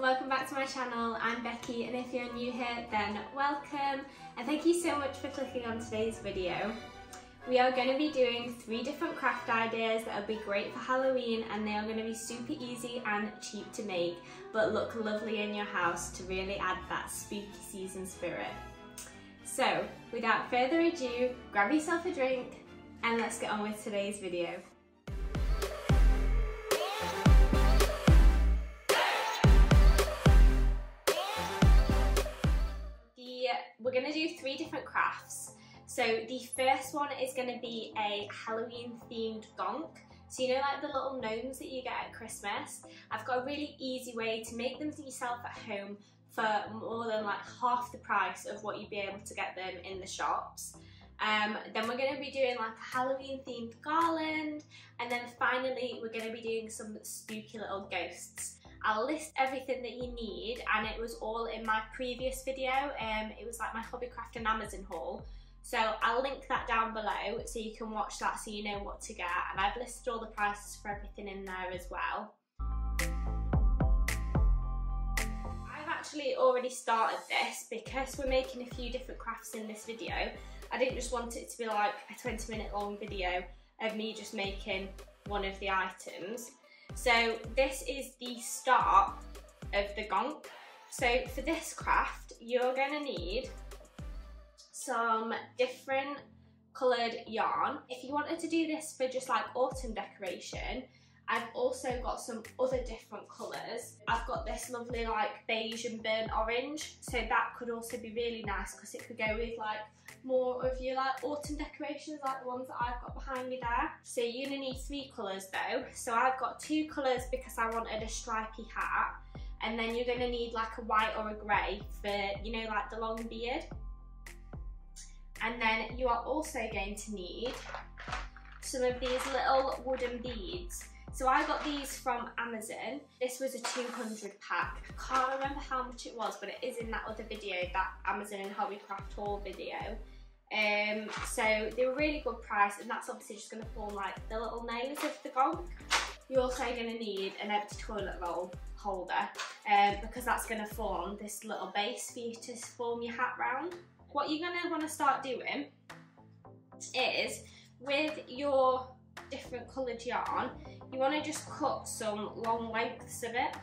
welcome back to my channel. I'm Becky and if you're new here then welcome and thank you so much for clicking on today's video. We are going to be doing three different craft ideas that will be great for Halloween and they are going to be super easy and cheap to make but look lovely in your house to really add that spooky season spirit. So without further ado, grab yourself a drink and let's get on with today's video. We're going to do three different crafts. So the first one is going to be a Halloween themed gonk. So you know like the little gnomes that you get at Christmas? I've got a really easy way to make them for yourself at home for more than like half the price of what you'd be able to get them in the shops. Um, then we're going to be doing like a Halloween themed garland and then finally we're going to be doing some spooky little ghosts. I'll list everything that you need and it was all in my previous video. Um, it was like my Hobbycraft and Amazon haul. So I'll link that down below so you can watch that so you know what to get and I've listed all the prices for everything in there as well. I've actually already started this because we're making a few different crafts in this video. I didn't just want it to be like a 20 minute long video of me just making one of the items. So this is the start of the gonk. So for this craft, you're gonna need some different coloured yarn. If you wanted to do this for just like autumn decoration, I've also got some other different colours. I've got this lovely like beige and burnt orange, so that could also be really nice because it could go with like more of your like autumn decorations like the ones that I've got behind me there. So you're gonna need three colours though. So I've got two colours because I wanted a stripy hat and then you're gonna need like a white or a grey for, you know, like the long beard. And then you are also going to need some of these little wooden beads. So I got these from Amazon. This was a 200 pack. I can't remember how much it was, but it is in that other video, that Amazon and Hobbycraft haul video. Um, so they were really good price and that's obviously just going to form like the little nails of the gonk. You're also going to need an empty toilet roll holder um, because that's going to form this little base for you to form your hat round. What you're going to want to start doing is with your different coloured yarn, you want to just cut some long lengths of it.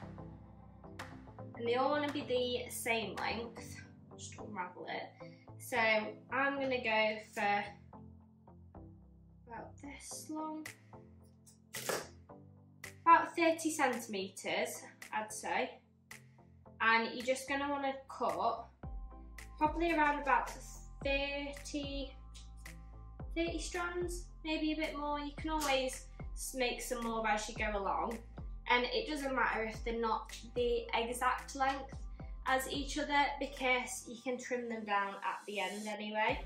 And they all want to be the same length. Just unravel it. So I'm going to go for about this long. About 30 centimetres, I'd say. And you're just going to want to cut probably around about 30, 30 strands maybe a bit more. You can always make some more as you go along. And it doesn't matter if they're not the exact length as each other because you can trim them down at the end anyway.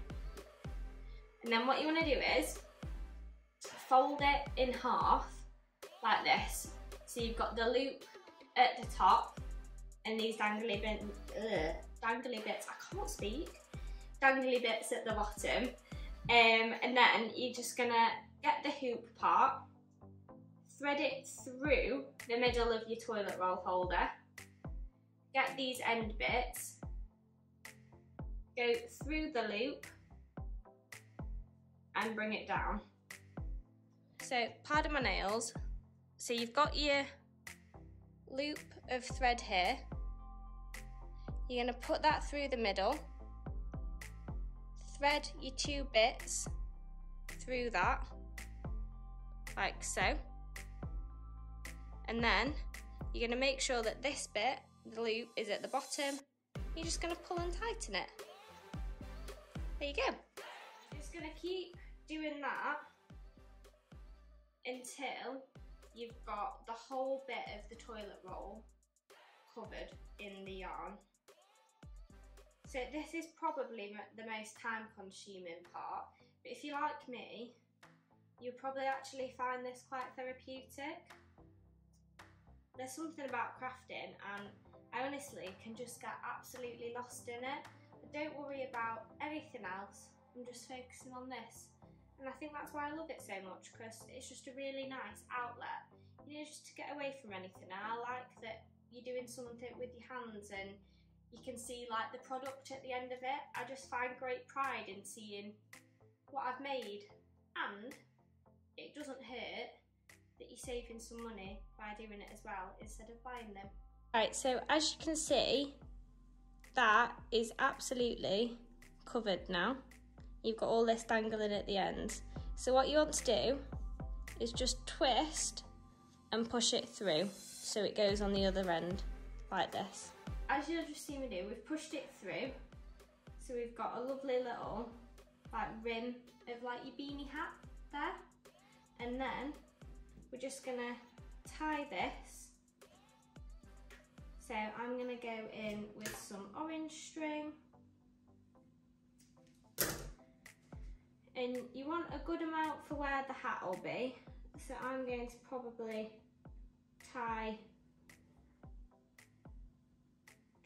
And then what you want to do is fold it in half like this. So you've got the loop at the top and these dangly, bit, ugh, dangly bits, I can't speak, dangly bits at the bottom. Um, and then you're just gonna get the hoop part, thread it through the middle of your toilet roll holder, get these end bits, go through the loop and bring it down. So pardon my nails. So you've got your loop of thread here. You're gonna put that through the middle thread your two bits through that, like so. And then you're gonna make sure that this bit, the loop, is at the bottom. You're just gonna pull and tighten it. There you go. Just gonna keep doing that until you've got the whole bit of the toilet roll covered in the yarn. So this is probably the most time consuming part, but if you're like me, you'll probably actually find this quite therapeutic. There's something about crafting and I honestly can just get absolutely lost in it. But don't worry about anything else, I'm just focusing on this. And I think that's why I love it so much because it's just a really nice outlet, you know, just to get away from anything. And I like that you're doing something with your hands and you can see like the product at the end of it. I just find great pride in seeing what I've made and it doesn't hurt that you're saving some money by doing it as well instead of buying them. Right, so as you can see, that is absolutely covered now. You've got all this dangling at the end. So what you want to do is just twist and push it through so it goes on the other end like this. As you'll just see me do, we've pushed it through. So we've got a lovely little like rim of like your beanie hat there. And then we're just gonna tie this. So I'm gonna go in with some orange string. And you want a good amount for where the hat will be. So I'm going to probably tie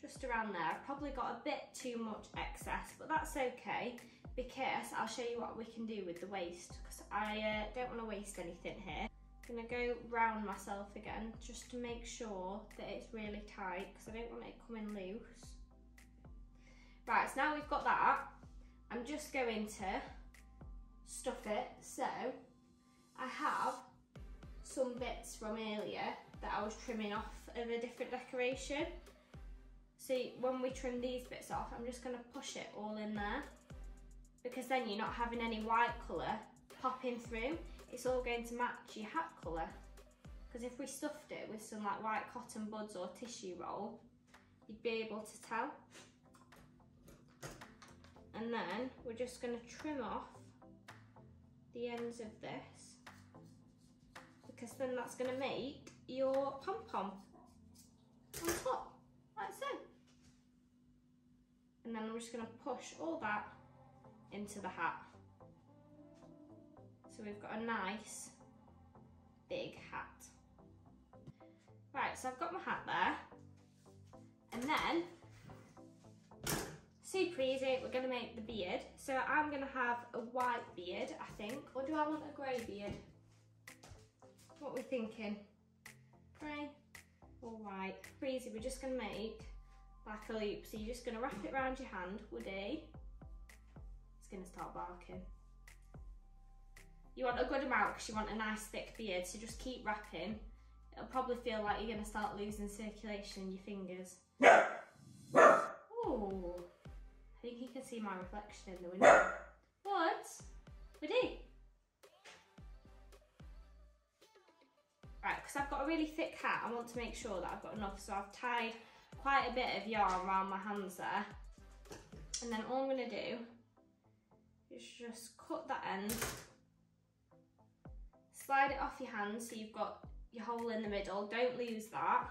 just around there. I've probably got a bit too much excess, but that's okay because I'll show you what we can do with the waist because I uh, don't want to waste anything here. Gonna go round myself again just to make sure that it's really tight because I don't want it coming loose. Right, so now we've got that, I'm just going to stuff it. So I have some bits from earlier that I was trimming off of a different decoration. See, when we trim these bits off, I'm just gonna push it all in there because then you're not having any white colour popping through it's all going to match your hat colour. Because if we stuffed it with some like white cotton buds or tissue roll, you'd be able to tell. And then we're just going to trim off the ends of this because then that's going to make your pom-pom on top, like so. And then we're just going to push all that into the hat. So we've got a nice big hat. Right, so I've got my hat there. And then, super easy, we're gonna make the beard. So I'm gonna have a white beard, I think. Or do I want a grey beard? What are we thinking? Grey or white? Pretty easy, we're just gonna make like a loop. So you're just gonna wrap it around your hand, Woody. It's gonna start barking. You want a good amount because you want a nice thick beard, so just keep wrapping. It'll probably feel like you're going to start losing circulation in your fingers. Oh, I think you can see my reflection in the window. What? Woody? Right, because I've got a really thick hat, I want to make sure that I've got enough. So I've tied quite a bit of yarn around my hands there. And then all I'm going to do is just cut that end Slide it off your hand so you've got your hole in the middle. Don't lose that.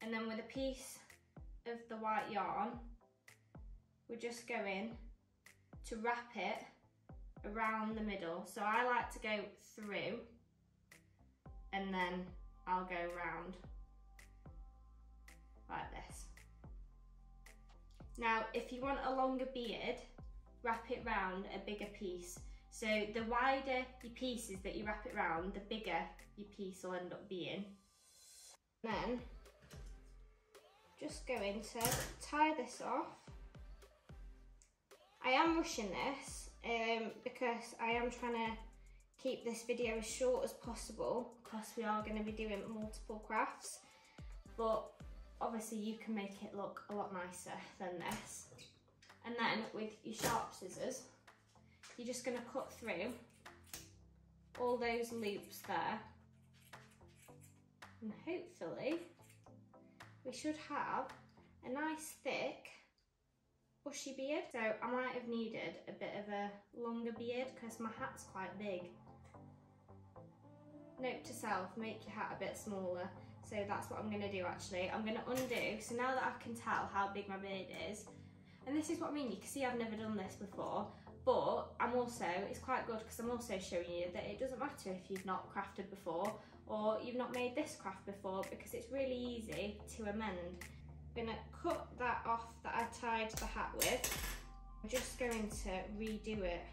And then with a piece of the white yarn, we're just going to wrap it around the middle. So I like to go through and then I'll go round like this. Now, if you want a longer beard, wrap it round a bigger piece. So the wider your pieces that you wrap it around, the bigger your piece will end up being. Then, just going to tie this off. I am rushing this um, because I am trying to keep this video as short as possible because we are going to be doing multiple crafts. But obviously you can make it look a lot nicer than this. And then with your sharp scissors, you're just going to cut through all those loops there and hopefully we should have a nice thick bushy beard. So I might have needed a bit of a longer beard because my hat's quite big. Note to self, make your hat a bit smaller. So that's what I'm going to do actually. I'm going to undo, so now that I can tell how big my beard is, and this is what I mean, you can see I've never done this before, but I'm also, it's quite good because I'm also showing you that it doesn't matter if you've not crafted before or you've not made this craft before because it's really easy to amend. I'm gonna cut that off that I tied the hat with. I'm just going to redo it,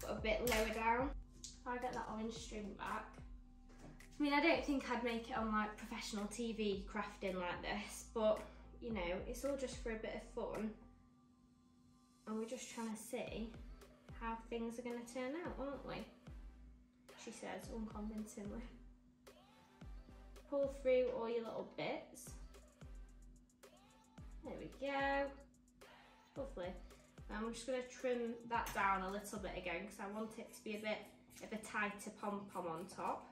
but a bit lower down. I get that orange string back, I mean, I don't think I'd make it on like professional TV crafting like this, but you know, it's all just for a bit of fun. And we're just trying to see how things are going to turn out, aren't we? She says unconvincingly. Pull through all your little bits. There we go. Lovely. I'm just going to trim that down a little bit again because I want it to be a bit of a tighter pom-pom on top.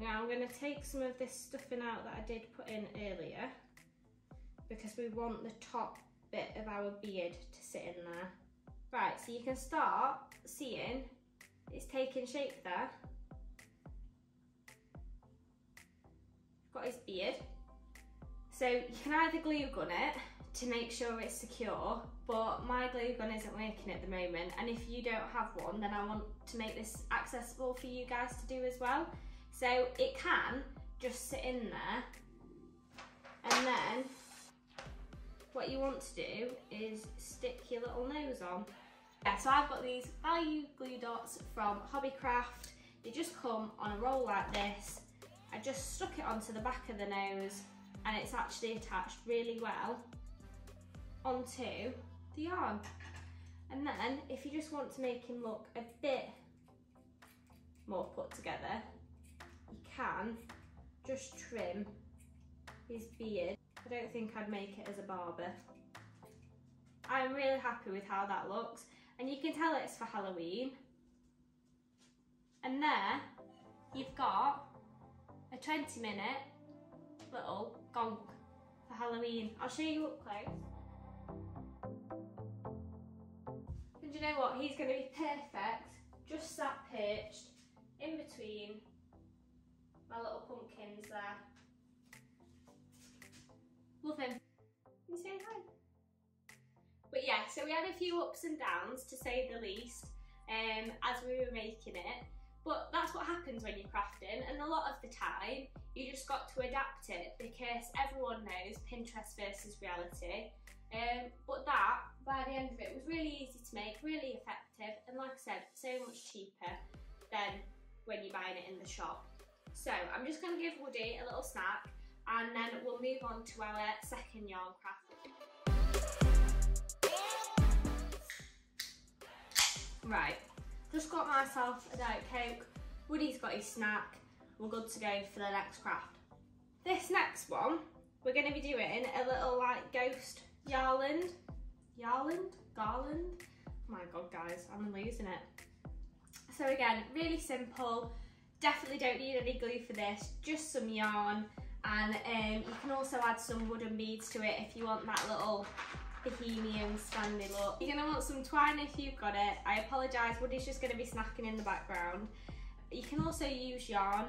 Now I'm going to take some of this stuffing out that I did put in earlier because we want the top bit of our beard to sit in there. Right, so you can start seeing it's taking shape there. Got his beard. So you can either glue gun it to make sure it's secure, but my glue gun isn't working at the moment. And if you don't have one, then I want to make this accessible for you guys to do as well. So it can just sit in there and then what you want to do is stick your little nose on. Yeah, so I've got these value glue dots from Hobbycraft. They just come on a roll like this. I just stuck it onto the back of the nose and it's actually attached really well onto the yarn. And then if you just want to make him look a bit more put together, you can just trim his beard. I don't think I'd make it as a barber. I'm really happy with how that looks and you can tell it's for Halloween. And there you've got a 20 minute little gonk for Halloween. I'll show you up close. And you know what? He's going to be perfect, just sat perched in between my little pumpkins there. Love him. Can you say hi? But yeah, so we had a few ups and downs to say the least um, as we were making it. But that's what happens when you're crafting, and a lot of the time you just got to adapt it because everyone knows Pinterest versus reality. Um, but that, by the end of it, was really easy to make, really effective, and like I said, so much cheaper than when you're buying it in the shop. So I'm just going to give Woody a little snack, and then we'll move on to our second yarn craft. Right, just got myself a Diet Coke. Woody's got his snack. We're good to go for the next craft. This next one, we're going to be doing a little like ghost yarland. Yarland? Garland? Oh my god guys, I'm losing it. So again, really simple. Definitely don't need any glue for this, just some yarn. And um, you can also add some wooden beads to it if you want that little bohemian standy look. You're gonna want some twine if you've got it. I apologise, Woody's just gonna be snacking in the background. You can also use yarn,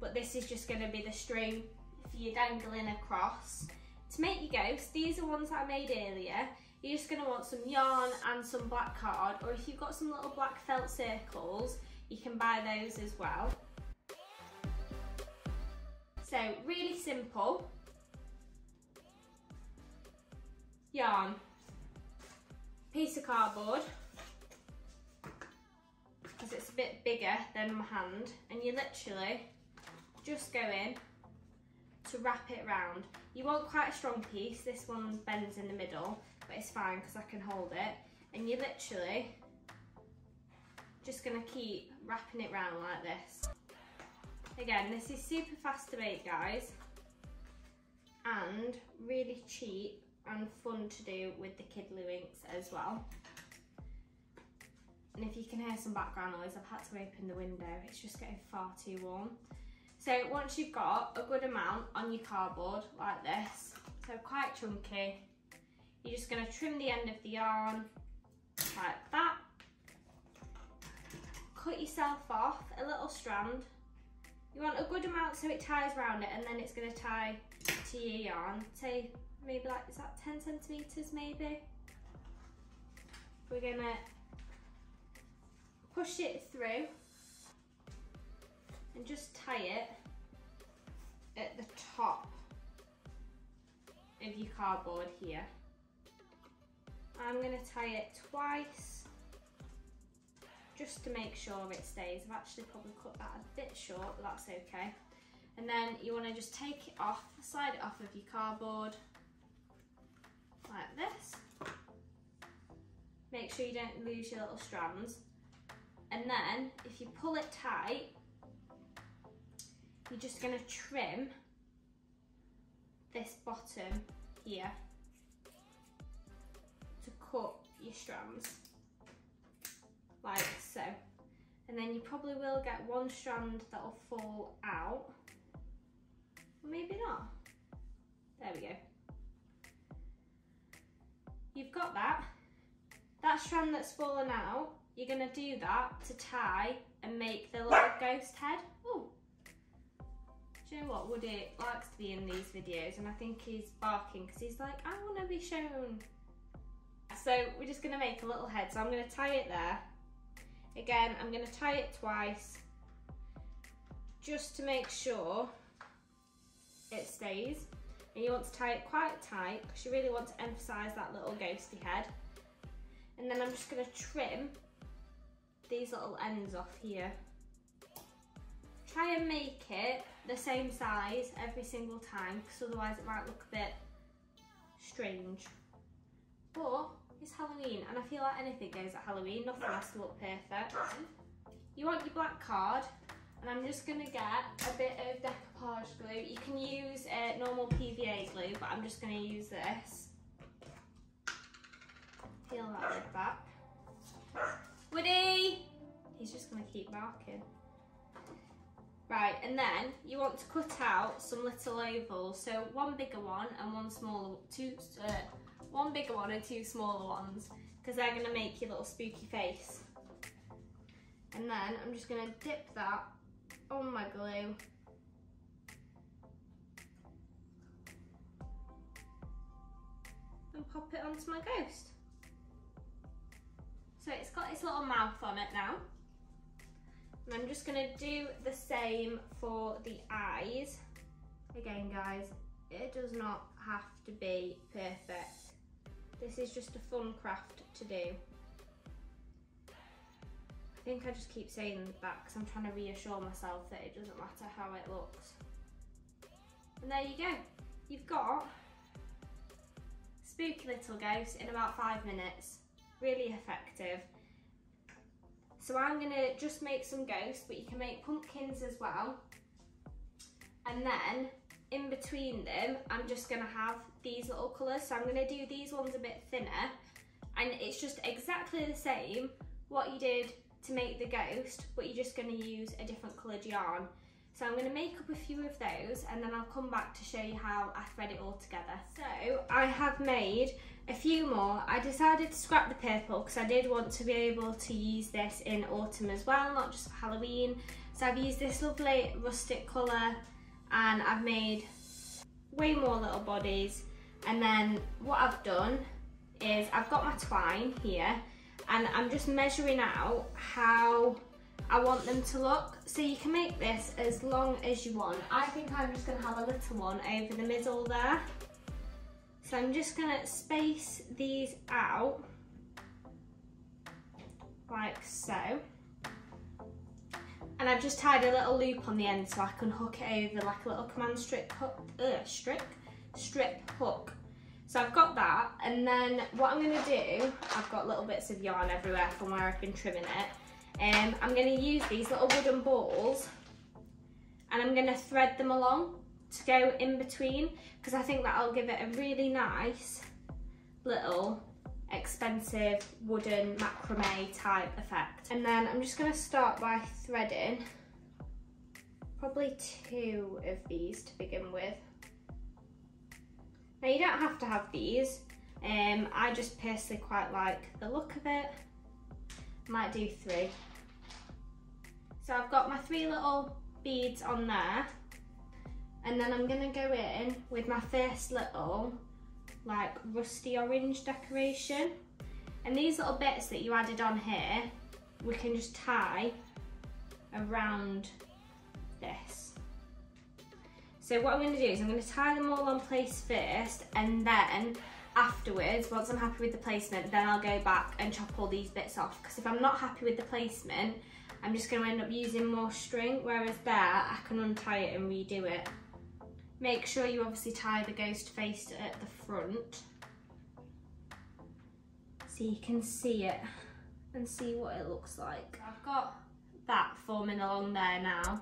but this is just gonna be the string for you dangling across. To make your ghosts, these are ones that I made earlier. You're just gonna want some yarn and some black card, or if you've got some little black felt circles, you can buy those as well. So really simple. Yarn, piece of cardboard, because it's a bit bigger than my hand, and you literally just go in to wrap it round. You want quite a strong piece, this one bends in the middle, but it's fine because I can hold it. And you literally just gonna keep wrapping it round like this. Again, this is super fast to make, guys, and really cheap and fun to do with the Kidly Winks as well. And if you can hear some background noise, I've had to open the window. It's just getting far too warm. So once you've got a good amount on your cardboard like this, so quite chunky, you're just gonna trim the end of the yarn like that. Cut yourself off a little strand. You want a good amount so it ties around it and then it's gonna tie to yarn. Say maybe like, is that 10 centimeters maybe? We're gonna push it through and just tie it at the top of your cardboard here. I'm gonna tie it twice just to make sure it stays. I've actually probably cut that a bit short, but that's okay. And then you want to just take it off, slide it off of your cardboard like this. Make sure you don't lose your little strands. And then if you pull it tight, you're just going to trim this bottom here to cut your strands like so and then you probably will get one strand that'll fall out maybe not. There we go. You've got that. That strand that's fallen out you're to do that to tie and make the little ghost head. Oh do you know what? Woody likes to be in these videos and I think he's barking because he's like I want to be shown. So we're just to make a little head. So I'm to tie it there. Again, I'm to tie it twice just to make sure it stays. And you want to tie it quite tight because you really want to emphasise that little ghosty head. And then I'm just going to trim these little ends off here. Try and make it the same size every single time because otherwise it might look a bit strange. But it's Halloween and I feel like anything goes at Halloween, nothing has to look perfect. You want your black card and I'm just going to get a bit of decoupage glue. You can use uh, normal PVA glue but I'm just going to use this. Peel that lid back. Woody! He's just to keep barking. Right, and then you want to cut out some little ovals. So one bigger one and one smaller, two, uh, one bigger one and two smaller ones because they're going to make your little spooky face. And then I'm just going to dip that on my glue. And pop it onto my ghost. So it's got its little mouth on it now. And I'm just to do the same for the eyes. Again guys, it does not have to be perfect. This is just a fun craft to do. I think I just keep saying that because I'm trying to reassure myself that it doesn't matter how it looks. And there you go. You've got spooky little ghost in about five minutes. Really effective. So I'm gonna just make some ghosts, but you can make pumpkins as well. And then in between them, I'm just gonna have these little colours. So I'm gonna do these ones a bit thinner and it's just exactly the same what you did to make the ghost, but you're just gonna use a different coloured yarn. So I'm gonna make up a few of those and then I'll come back to show you how I thread it all together. So I have made a few more. I decided to scrap the purple because I did want to be able to use this in autumn as well, not just for Halloween. So I've used this lovely rustic colour and I've made way more little bodies and then what I've done is I've got my twine here and I'm just measuring out how I want them to look. So you can make this as long as you want. I think I'm just gonna have a little one over the middle there. So I'm just gonna space these out like so. And I've just tied a little loop on the end so I can hook it over like a little command strip hook, uh, strip, strip hook. So I've got that, and then what I'm gonna do, I've got little bits of yarn everywhere from where I've been trimming it. Um, I'm gonna use these little wooden balls, and I'm gonna thread them along to go in between, because I think that'll give it a really nice little expensive wooden macrame type effect. And then I'm just gonna start by threading probably two of these to begin with. Now you don't have to have these. Um, I just personally quite like the look of it. Might do three. So I've got my three little beads on there. And then I'm gonna go in with my first little like rusty orange decoration. And these little bits that you added on here, we can just tie around this. So what I'm going to do is I'm going to tie them all on place first and then afterwards, once I'm happy with the placement, then I'll go back and chop all these bits off. Because if I'm not happy with the placement, I'm just going to end up using more string, whereas there, I can untie it and redo it. Make sure you obviously tie the ghost face at the front. So you can see it and see what it looks like. I've got that forming along there now.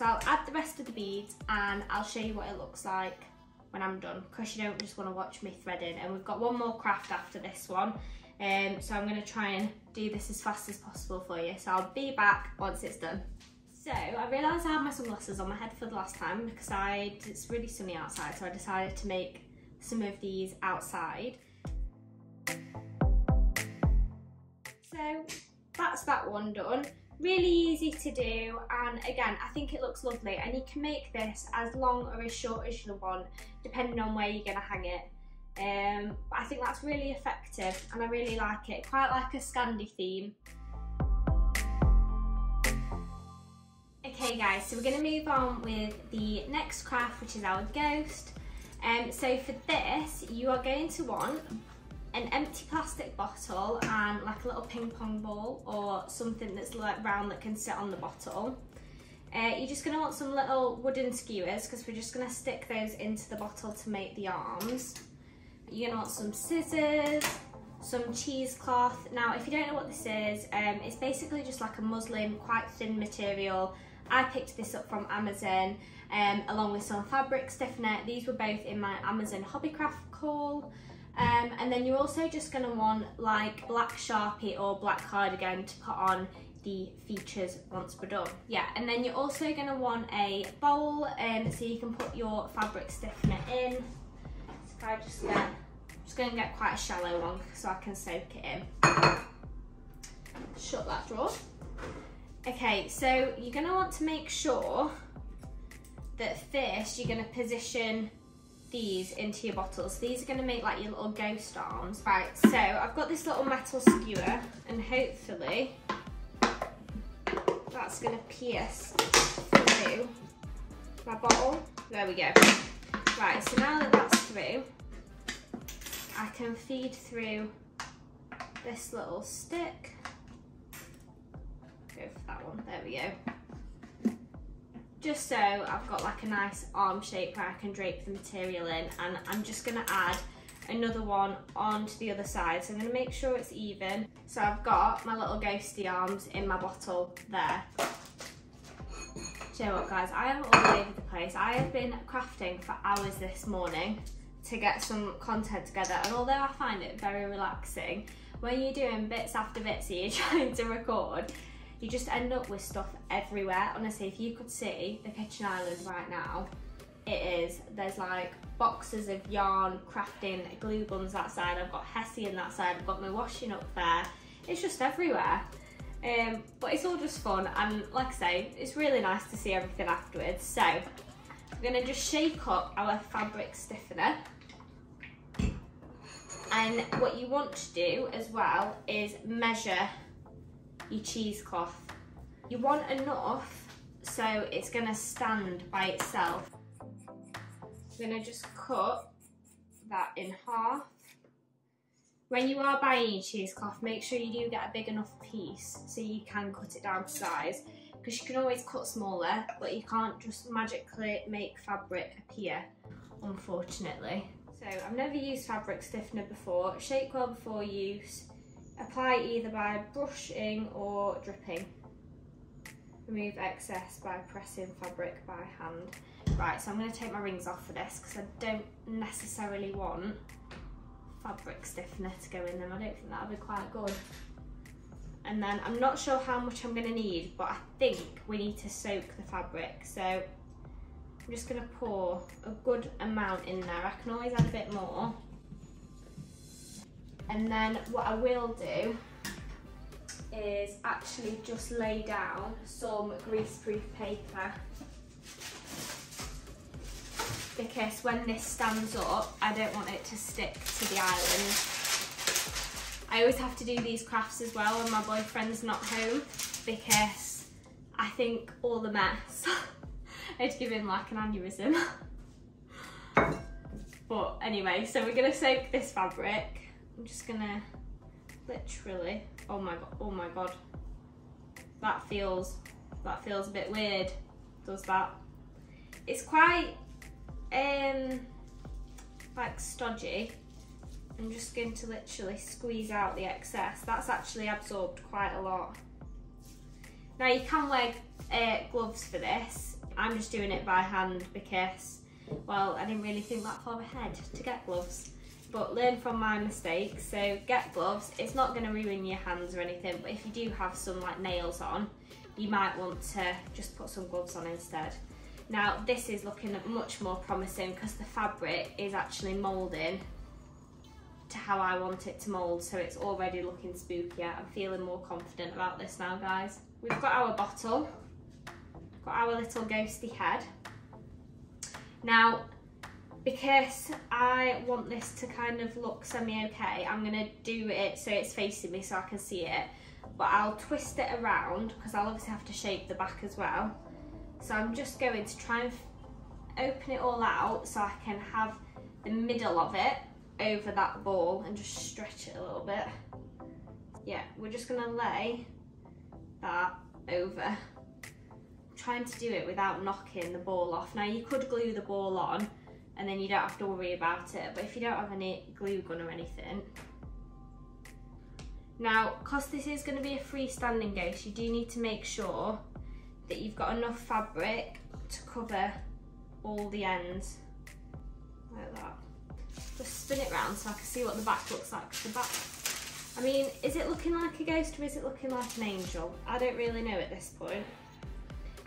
So I'll add the rest of the beads and I'll show you what it looks like when I'm done because you don't just want to watch me threading and we've got one more craft after this one um, so I'm going to try and do this as fast as possible for you so I'll be back once it's done. So I realised I had my sunglasses on my head for the last time because I it's really sunny outside so I decided to make some of these outside. So that's that one done really easy to do and again I think it looks lovely and you can make this as long or as short as you want depending on where you're going to hang it. Um, I think that's really effective and I really like it quite like a Scandi theme. Okay guys so we're going to move on with the next craft which is our ghost. Um, so for this you are going to want an empty plastic bottle and like a little ping pong ball or something that's like round that can sit on the bottle. Uh, you're just going to want some little wooden skewers because we're just going to stick those into the bottle to make the arms. You're going to want some scissors, some cheesecloth. Now, if you don't know what this is, um, it's basically just like a muslin, quite thin material. I picked this up from Amazon um, along with some fabric stiffener. These were both in my Amazon Hobbycraft haul. Um, and then you're also just going to want like black Sharpie or black cardigan to put on the features once we're done. Yeah, and then you're also going to want a bowl um, so you can put your fabric stiffener in. So I just get, I'm just going to get quite a shallow one so I can soak it in. Shut that drawer. Okay, so you're going to want to make sure that first you're going to position these into your bottles. These are going to make like your little ghost arms. Right, so I've got this little metal skewer and hopefully that's going to pierce through my bottle. There we go. Right, so now that that's through, I can feed through this little stick. Go for that one, there we go just so I've got like a nice arm shape where I can drape the material in and I'm just going to add another one onto the other side. So I'm going to make sure it's even. So I've got my little ghosty arms in my bottle there. Know what guys? I am all over the place. I have been crafting for hours this morning to get some content together and although I find it very relaxing when you're doing bits after bits and you're trying to record you just end up with stuff everywhere. Honestly, if you could see the kitchen island right now, it is, there's like boxes of yarn, crafting, glue guns that side, I've got Hessian that side, I've got my washing up there. It's just everywhere. Um, but it's all just fun and like I say, it's really nice to see everything afterwards. So, I'm gonna just shake up our fabric stiffener. And what you want to do as well is measure your cheesecloth. You want enough so it's gonna stand by itself. I'm gonna just cut that in half. When you are buying your cheesecloth, make sure you do get a big enough piece so you can cut it down to size because you can always cut smaller, but you can't just magically make fabric appear, unfortunately. So I've never used fabric stiffener before. Shake well before use Apply either by brushing or dripping. Remove excess by pressing fabric by hand. Right, so I'm going to take my rings off for this because I don't necessarily want fabric stiffener to go in them. I don't think that'll be quite good. And then I'm not sure how much I'm going to need, but I think we need to soak the fabric. So I'm just going to pour a good amount in there. I can always add a bit more. And then what I will do is actually just lay down some greaseproof paper because when this stands up, I don't want it to stick to the island. I always have to do these crafts as well when my boyfriend's not home because I think all the mess, I'd give him like an aneurysm. but Anyway, so we're gonna soak this fabric. I'm just gonna literally, oh my god, oh my god. That feels, that feels a bit weird, does that? It's quite, um, like stodgy. I'm just going to literally squeeze out the excess. That's actually absorbed quite a lot. Now you can wear uh, gloves for this. I'm just doing it by hand because, well, I didn't really think that far ahead to get gloves. But learn from my mistakes, so get gloves. It's not gonna ruin your hands or anything, but if you do have some like nails on, you might want to just put some gloves on instead. Now this is looking much more promising because the fabric is actually moulding to how I want it to mould so it's already looking spookier. I'm feeling more confident about this now guys. We've got our bottle, got our little ghosty head. Now because I want this to kind of look semi-okay, I'm going to do it so it's facing me so I can see it. But I'll twist it around because I'll obviously have to shape the back as well. So I'm just going to try and open it all out so I can have the middle of it over that ball and just stretch it a little bit. Yeah, we're just gonna lay that over. I'm trying to do it without knocking the ball off. Now you could glue the ball on and then you don't have to worry about it, but if you don't have any glue gun or anything, now, because this is going to be a freestanding ghost, you do need to make sure that you've got enough fabric to cover all the ends, like that. Just spin it round so I can see what the back looks like. The back, I mean, is it looking like a ghost or is it looking like an angel? I don't really know at this point.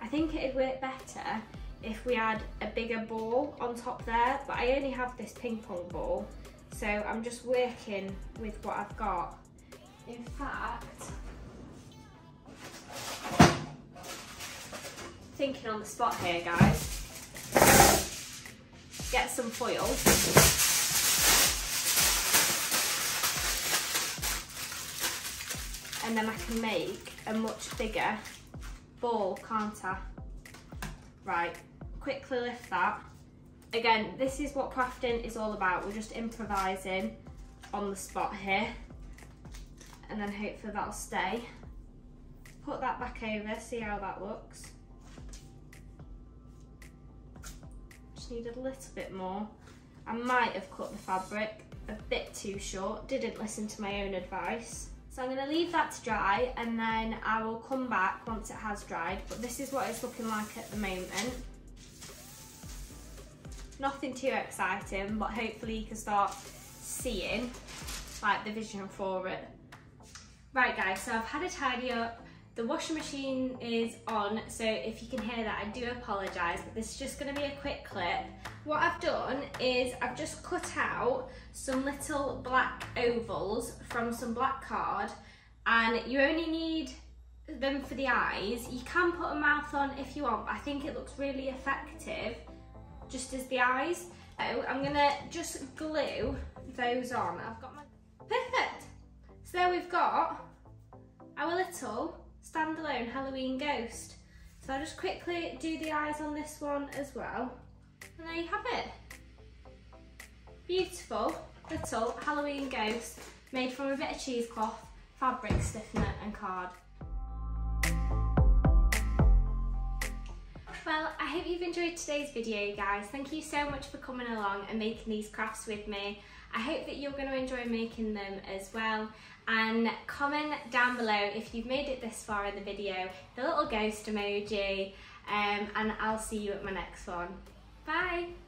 I think it'd work better if we had a bigger ball on top there, but I only have this ping pong ball, so I'm just working with what I've got. In fact, thinking on the spot here, guys. Get some foil. And then I can make a much bigger ball, can't I? Right, quickly lift that. Again, this is what crafting is all about. We're just improvising on the spot here and then hopefully that'll stay. Put that back over, see how that looks. Just need a little bit more. I might have cut the fabric a bit too short, didn't listen to my own advice. So I'm gonna leave that to dry and then I will come back once it has dried, but this is what it's looking like at the moment. Nothing too exciting, but hopefully you can start seeing like the vision for it. Right guys, so I've had a tidy up. The washing machine is on, so if you can hear that, I do apologise, but this is just gonna be a quick clip. What I've done is I've just cut out some little black ovals from some black card, and you only need them for the eyes. You can put a mouth on if you want, but I think it looks really effective just as the eyes. So I'm gonna just glue those on. I've got my, perfect. So there we've got our little standalone Halloween ghost. So I'll just quickly do the eyes on this one as well. And there you have it. Beautiful little Halloween ghost made from a bit of cheesecloth, fabric stiffener and card. Well, I hope you've enjoyed today's video guys. Thank you so much for coming along and making these crafts with me. I hope that you're going to enjoy making them as well and comment down below if you've made it this far in the video, the little ghost emoji um, and I'll see you at my next one. Bye!